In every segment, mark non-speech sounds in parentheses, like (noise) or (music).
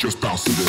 Just bounce to this.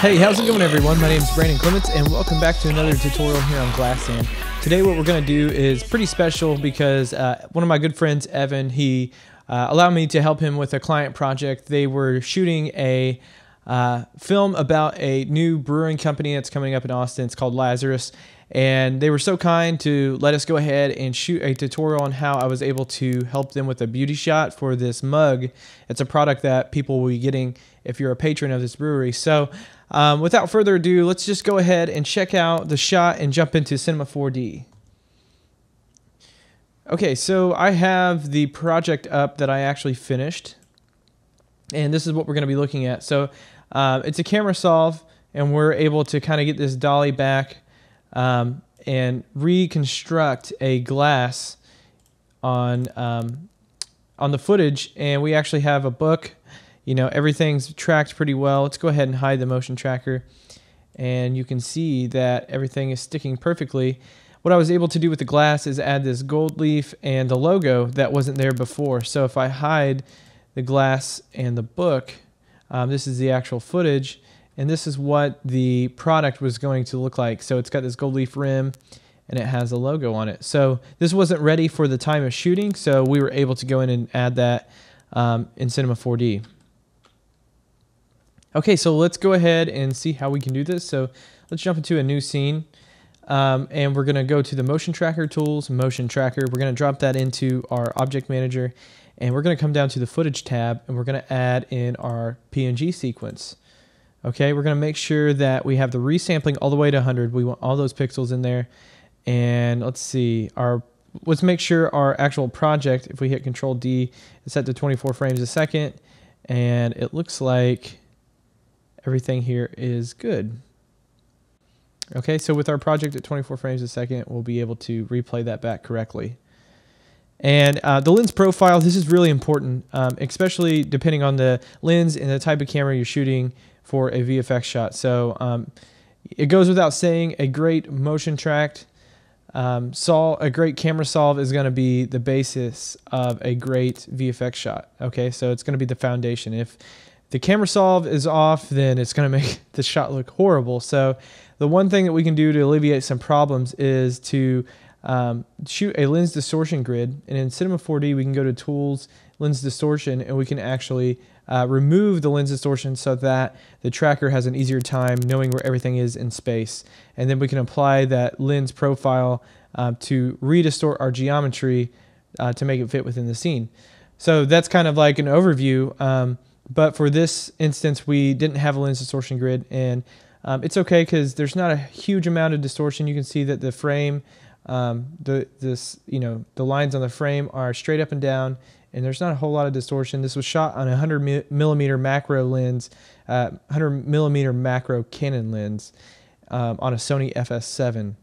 Hey, how's it going everyone? My name is Brandon Clements and welcome back to another tutorial here on Glass Hand. Today what we're going to do is pretty special because uh, one of my good friends, Evan, he uh, allowed me to help him with a client project. They were shooting a uh, film about a new brewing company that's coming up in Austin. It's called Lazarus. And they were so kind to let us go ahead and shoot a tutorial on how I was able to help them with a beauty shot for this mug. It's a product that people will be getting if you're a patron of this brewery. So um, without further ado, let's just go ahead and check out the shot and jump into Cinema 4D. Okay, so I have the project up that I actually finished. And this is what we're going to be looking at. So uh, it's a camera solve, and we're able to kind of get this dolly back um, and reconstruct a glass on um, on the footage. And we actually have a book. You know, everything's tracked pretty well. Let's go ahead and hide the motion tracker. And you can see that everything is sticking perfectly. What I was able to do with the glass is add this gold leaf and the logo that wasn't there before. So if I hide the glass and the book, um, this is the actual footage and this is what the product was going to look like. So it's got this gold leaf rim and it has a logo on it. So this wasn't ready for the time of shooting, so we were able to go in and add that um, in Cinema 4D. Okay, so let's go ahead and see how we can do this. So let's jump into a new scene. Um, and we're going to go to the motion tracker tools, motion tracker. We're going to drop that into our object manager and we're going to come down to the footage tab and we're going to add in our PNG sequence. Okay, we're to make sure that we have the resampling all the way to 100. We want all those pixels in there. And let's see, our let's make sure our actual project, if we hit Control D, is set to 24 frames a second. And it looks like everything here is good. Okay, so with our project at 24 frames a second, we'll be able to replay that back correctly. And uh, the lens profile, this is really important, um, especially depending on the lens and the type of camera you're shooting for a VFX shot. So um, it goes without saying, a great motion tracked um, a great camera solve is going to be the basis of a great VFX shot. Okay, so it's going to be the foundation. If the camera solve is off, then it's going (laughs) to make the shot look horrible. So the one thing that we can do to alleviate some problems is to um, shoot a lens distortion grid. And in Cinema 4D, we can go to Tools, Lens Distortion, and we can actually uh, remove the lens distortion so that the tracker has an easier time knowing where everything is in space. And then we can apply that lens profile uh, to redistort our geometry uh, to make it fit within the scene. So that's kind of like an overview. Um, but for this instance, we didn't have a lens distortion grid, and um, it's okay because there's not a huge amount of distortion. You can see that the frame, um, the this you know the lines on the frame are straight up and down, and there's not a whole lot of distortion. This was shot on a 100 millimeter macro lens, uh, 100 millimeter macro Canon lens um, on a Sony FS7.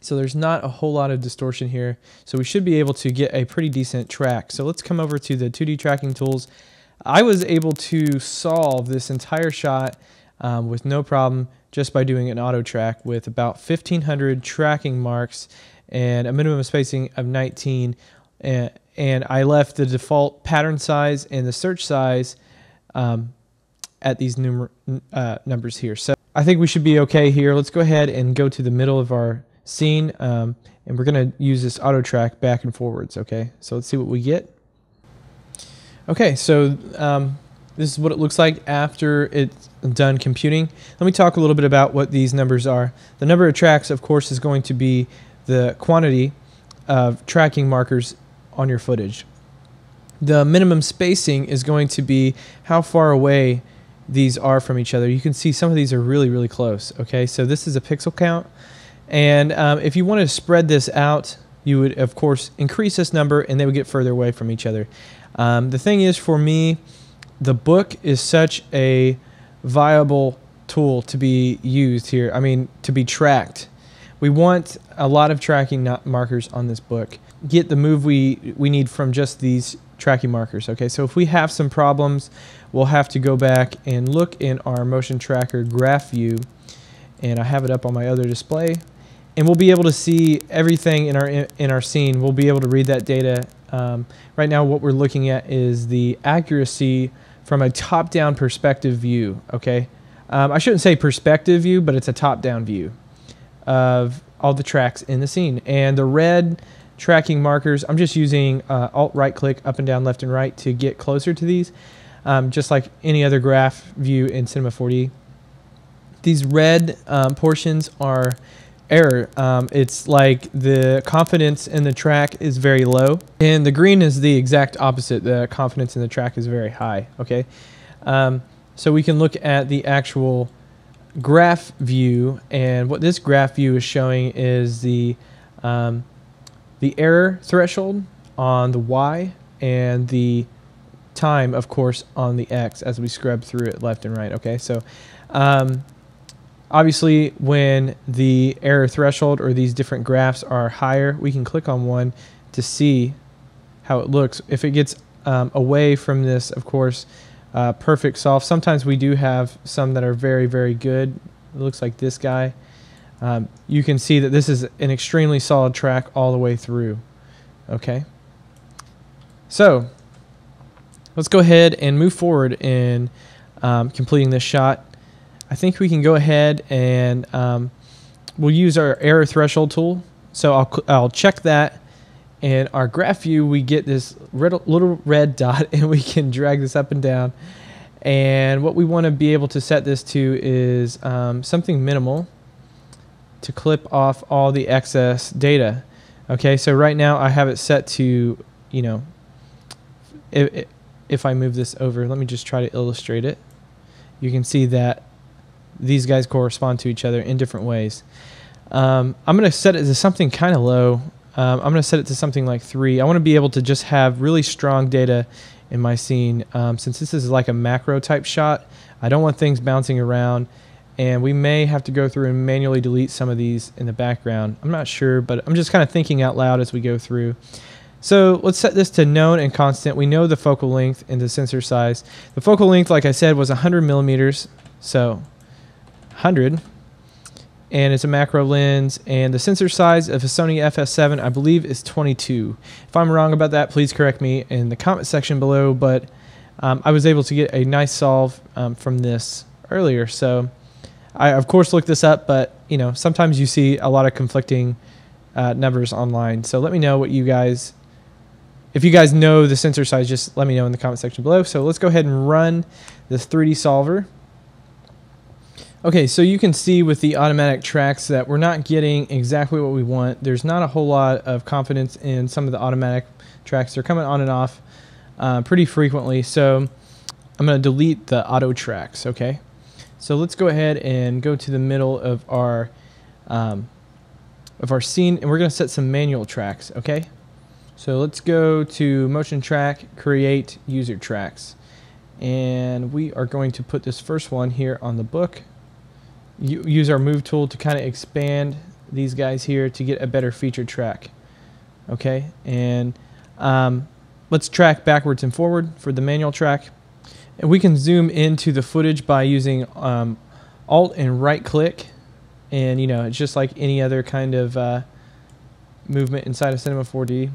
So there's not a whole lot of distortion here. So we should be able to get a pretty decent track. So let's come over to the 2D tracking tools. I was able to solve this entire shot um, with no problem just by doing an auto track with about 1500 tracking marks and a minimum spacing of 19 and, and I left the default pattern size and the search size um, at these numer uh, numbers here. So I think we should be okay here. Let's go ahead and go to the middle of our scene um, and we're going to use this auto track back and forwards. Okay, so let's see what we get. Okay, so um, this is what it looks like after it's done computing. Let me talk a little bit about what these numbers are. The number of tracks, of course, is going to be the quantity of tracking markers on your footage. The minimum spacing is going to be how far away these are from each other. You can see some of these are really, really close. Okay, so this is a pixel count. And um, if you want to spread this out, you would, of course, increase this number and they would get further away from each other. Um, the thing is, for me, the book is such a viable tool to be used here. I mean, to be tracked. We want a lot of tracking markers on this book. Get the move we, we need from just these tracking markers. Okay, so if we have some problems, we'll have to go back and look in our motion tracker graph view. And I have it up on my other display. And we'll be able to see everything in our in our scene. We'll be able to read that data Um, right now, what we're looking at is the accuracy from a top-down perspective view. Okay, um, I shouldn't say perspective view, but it's a top-down view of all the tracks in the scene. And the red tracking markers, I'm just using uh, Alt right click up and down, left and right to get closer to these, um, just like any other graph view in Cinema 4D. These red um, portions are error. Um, it's like the confidence in the track is very low, and the green is the exact opposite. The confidence in the track is very high. Okay, um, so we can look at the actual graph view, and what this graph view is showing is the um, the error threshold on the y and the time, of course, on the x as we scrub through it left and right. Okay, so um, obviously when the error threshold or these different graphs are higher, we can click on one to see how it looks. If it gets um, away from this, of course, uh, perfect solve. Sometimes we do have some that are very, very good. It looks like this guy. Um, you can see that this is an extremely solid track all the way through. Okay. So let's go ahead and move forward in um, completing this shot. I think we can go ahead and um, we'll use our error threshold tool. So I'll, I'll check that. And our graph view, we get this little red dot (laughs) and we can drag this up and down. And what we want to be able to set this to is um, something minimal to clip off all the excess data. Okay, so right now I have it set to, you know, if, if I move this over, let me just try to illustrate it. You can see that these guys correspond to each other in different ways. Um, I'm going to set it to something kind of low. Um, I'm going to set it to something like 3. I want to be able to just have really strong data in my scene. Um, since this is like a macro type shot, I don't want things bouncing around. And we may have to go through and manually delete some of these in the background. I'm not sure, but I'm just kind of thinking out loud as we go through. So let's set this to known and constant. We know the focal length and the sensor size. The focal length, like I said, was 100 millimeters. So 100 and it's a macro lens and the sensor size of a Sony FS7 I believe is 22 if I'm wrong about that please correct me in the comment section below but um, I was able to get a nice solve um, from this earlier. So I of course looked this up but you know sometimes you see a lot of conflicting uh, numbers online. So let me know what you guys if you guys know the sensor size just let me know in the comment section below. So let's go ahead and run this 3D solver Okay, so you can see with the automatic tracks that we're not getting exactly what we want. There's not a whole lot of confidence in some of the automatic tracks. They're coming on and off uh, pretty frequently. So I'm going to delete the auto tracks, okay? So let's go ahead and go to the middle of our um, of our scene, and we're going to set some manual tracks, okay? So let's go to motion track, create user tracks. And we are going to put this first one here on the book use our move tool to kind of expand these guys here to get a better feature track. Okay, and um, let's track backwards and forward for the manual track. And we can zoom into the footage by using um, Alt and right click. And you know, it's just like any other kind of uh, movement inside of Cinema 4D.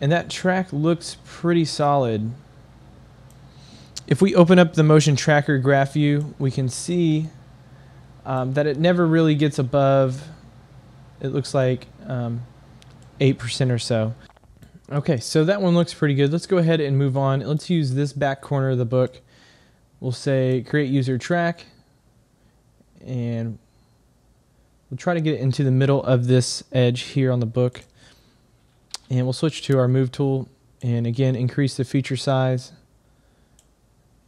And that track looks pretty solid. If we open up the motion tracker graph view, we can see um, that it never really gets above, it looks like um, 8% or so. Okay, so that one looks pretty good. Let's go ahead and move on. Let's use this back corner of the book. We'll say create user track, and we'll try to get it into the middle of this edge here on the book. And we'll switch to our move tool, and again, increase the feature size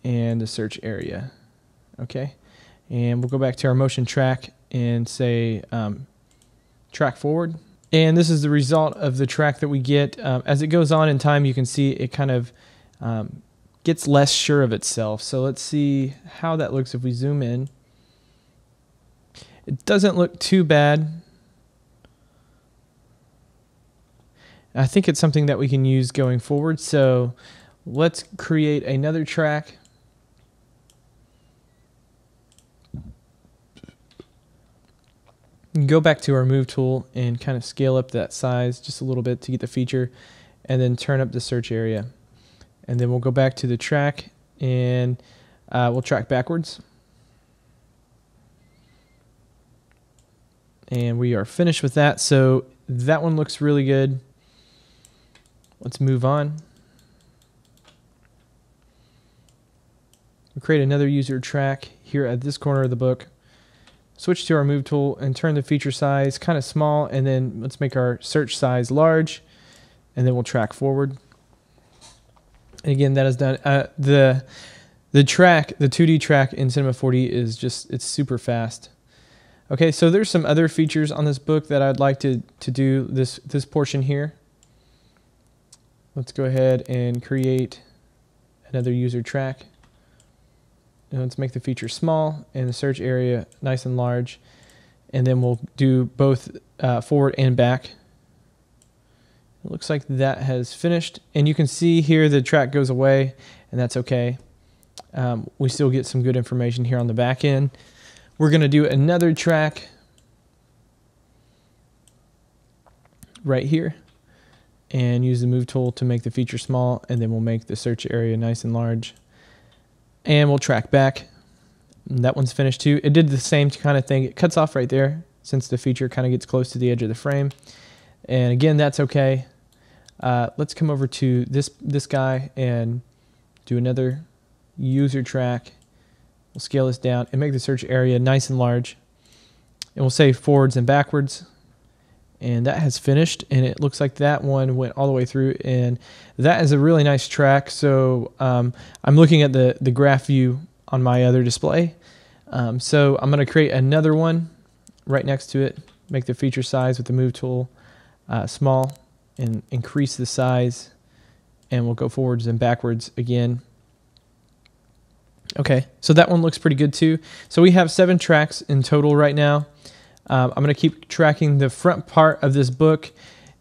and the search area. Okay. And we'll go back to our motion track and say um, track forward. And this is the result of the track that we get. Um, as it goes on in time, you can see it kind of um, gets less sure of itself. So let's see how that looks if we zoom in. It doesn't look too bad. I think it's something that we can use going forward. So let's create another track. Go back to our move tool and kind of scale up that size just a little bit to get the feature. and then turn up the search area. And then we'll go back to the track and uh, we'll track backwards. And we are finished with that. So that one looks really good. Let's move on. We'll create another user track here at this corner of the book. Switch to our move tool and turn the feature size kind of small and then let's make our search size large and then we'll track forward. And again, that is done. Uh, the the track, the 2D track in Cinema 4D is just, it's super fast. Okay, so there's some other features on this book that I'd like to, to do this, this portion here. Let's go ahead and create another user track. And let's make the feature small and the search area nice and large. And then we'll do both uh, forward and back. It looks like that has finished. And you can see here the track goes away, and that's okay. Um, we still get some good information here on the back end. We're going to do another track right here and use the move tool to make the feature small and then we'll make the search area nice and large and we'll track back and that one's finished too it did the same kind of thing it cuts off right there since the feature kind of gets close to the edge of the frame and again that's okay uh, let's come over to this this guy and do another user track. We'll scale this down and make the search area nice and large. And we'll say forwards and backwards. And that has finished. And it looks like that one went all the way through. And that is a really nice track. So um, I'm looking at the, the graph view on my other display. Um, so I'm going to create another one right next to it. Make the feature size with the move tool uh, small and increase the size. And we'll go forwards and backwards again. Okay, so that one looks pretty good too. So we have seven tracks in total right now. Um, I'm going to keep tracking the front part of this book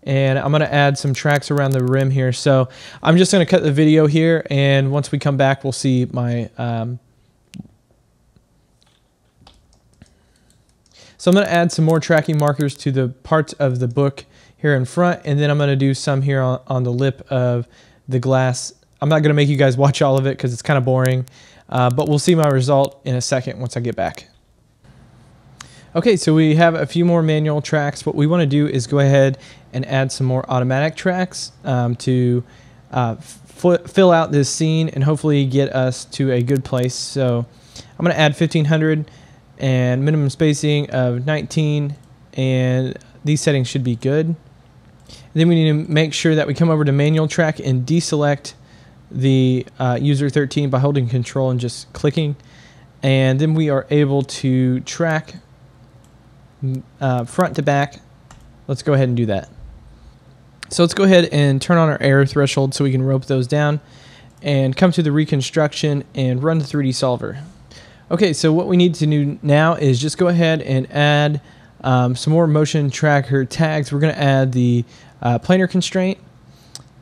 and I'm going to add some tracks around the rim here. So I'm just going to cut the video here and once we come back we'll see my... Um, so I'm going to add some more tracking markers to the parts of the book here in front and then I'm going to do some here on, on the lip of the glass. I'm not going to make you guys watch all of it because it's kind of boring. Uh, but we'll see my result in a second once I get back. Okay, so we have a few more manual tracks. What we want to do is go ahead and add some more automatic tracks um, to uh, fill out this scene and hopefully get us to a good place. So I'm going to add 1500 and minimum spacing of 19 and these settings should be good. And then we need to make sure that we come over to manual track and deselect the uh, user 13 by holding control and just clicking. And then we are able to track uh, front to back. Let's go ahead and do that. So let's go ahead and turn on our error threshold so we can rope those down and come to the reconstruction and run the 3D solver. Okay, so what we need to do now is just go ahead and add um, some more motion tracker tags. We're going to add the uh, planar constraint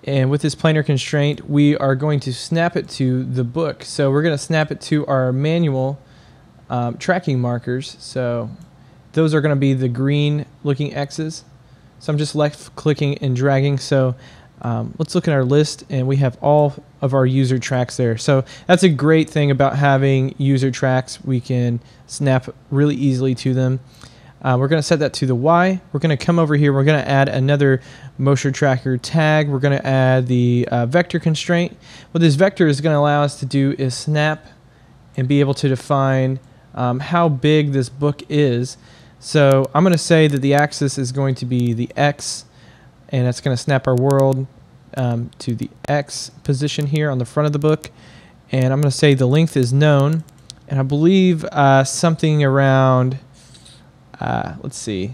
and with this planar constraint, we are going to snap it to the book. So we're going to snap it to our manual um, tracking markers. So those are going to be the green looking X's. So I'm just left clicking and dragging. So um, let's look at our list and we have all of our user tracks there. So that's a great thing about having user tracks. We can snap really easily to them. Uh, we're going to set that to the Y. We're going to come over here. We're going to add another motion tracker tag. We're going to add the uh, vector constraint. What this vector is going to allow us to do is snap and be able to define um, how big this book is. So I'm going to say that the axis is going to be the X, and it's going to snap our world um, to the X position here on the front of the book. And I'm going to say the length is known, and I believe uh, something around uh, let's see.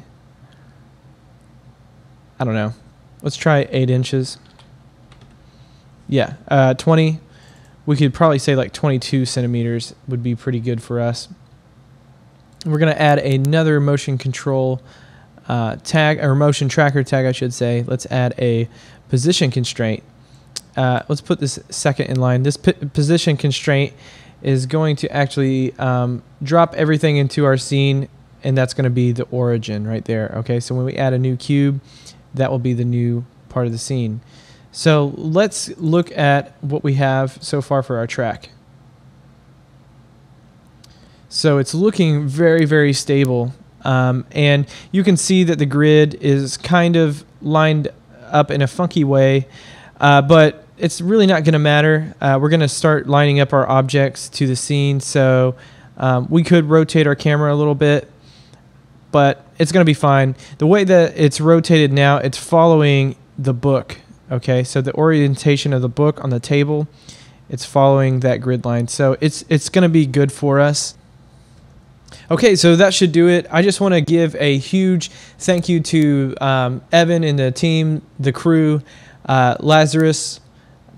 I don't know. Let's try 8 inches. Yeah, uh, 20. We could probably say like 22 centimeters would be pretty good for us. We're going to add another motion control uh, tag, or motion tracker tag, I should say. Let's add a position constraint. Uh, let's put this second in line. This position constraint is going to actually um, drop everything into our scene and that's going to be the origin right there. Okay, so when we add a new cube, that will be the new part of the scene. So let's look at what we have so far for our track. So it's looking very, very stable. Um, and you can see that the grid is kind of lined up in a funky way, uh, but it's really not going to matter. Uh, we're going to start lining up our objects to the scene. So um, we could rotate our camera a little bit, but it's going to be fine. The way that it's rotated now, it's following the book. Okay, so the orientation of the book on the table, it's following that grid line. So it's it's going to be good for us. Okay, so that should do it. I just want to give a huge thank you to um, Evan and the team, the crew, uh, Lazarus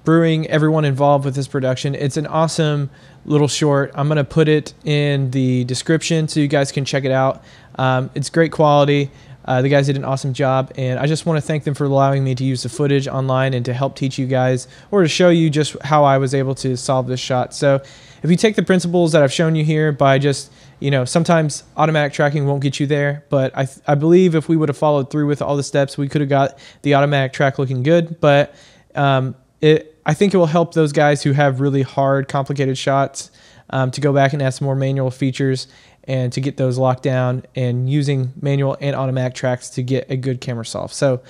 Brewing, everyone involved with this production. It's an awesome little short. I'm going to put it in the description so you guys can check it out. Um, it's great quality. Uh, the guys did an awesome job, and I just want to thank them for allowing me to use the footage online and to help teach you guys or to show you just how I was able to solve this shot. So, if you take the principles that I've shown you here by just, you know, sometimes automatic tracking won't get you there, but I, I believe if we would have followed through with all the steps, we could have got the automatic track looking good. But um, it, I think it will help those guys who have really hard, complicated shots um, to go back and add some more manual features and to get those locked down and using manual and automatic tracks to get a good camera solve. So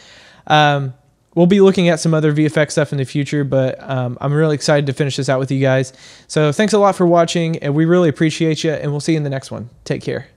um, we'll be looking at some other VFX stuff in the future, but um, I'm really excited to finish this out with you guys. So thanks a lot for watching, and we really appreciate you, and we'll see you in the next one. Take care.